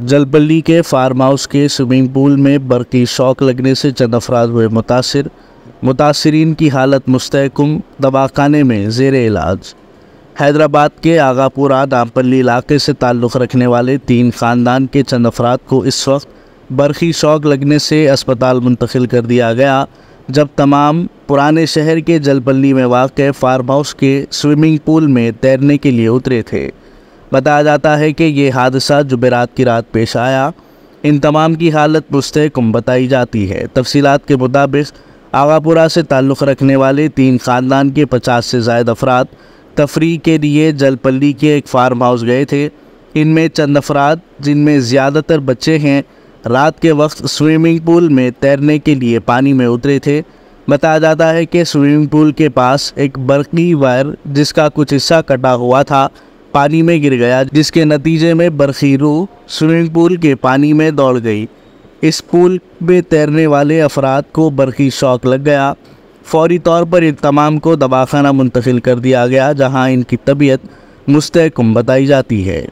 जलपल्ली के farm house के swimming pool में बरकी शौक लगने से चंद अफराद हुए मुतासर। मुतासरीन की हालत मुस्तकम दवाखाने में जेर इलाज। हैदराबाद के आगापुरा नामपल्ली इलाके से ताल्लुक़ रखने वाले तीन ख़ानदान के चंद अफराद को इस वक्त बरखी शौक लगने से अस्पताल मुंतकिल कर दिया गया, जब तमाम पुराने शहर के जलपल्ली में वाक़ फार्म हाउस के स्विमिंग पूल में तैरने के लिए उतरे थे। बताया जाता है कि ये हादसा जुमेरात की रात पेश आया। इन तमाम की हालत मुस्तकम बताई जाती है। तफसीत के मुताबिक आगापुरा से ताल्लुक़ रखने वाले तीन ख़ानदान के पचास से जायद अफराद तफरी के लिए जलपल्ली के एक फार्म हाउस गए थे। इनमें चंद अफराद, जिनमें ज़्यादातर बच्चे हैं, रात के वक्त स्विमिंग पूल में तैरने के लिए पानी में उतरे थे। बताया जाता है कि स्विमिंग पूल के पास एक बर्की वायर, जिसका कुछ हिस्सा कटा हुआ था। पानी में गिर गया, जिसके नतीजे में बरखी रूह स्विमिंग पूल के पानी में दौड़ गई। इस पूल में तैरने वाले अफराद को बरखी शौक लग गया। फौरी तौर पर इन तमाम को दवाखाना मुंतकिल कर दिया गया, जहाँ इनकी तबीयत मुस्तकम बताई जाती है।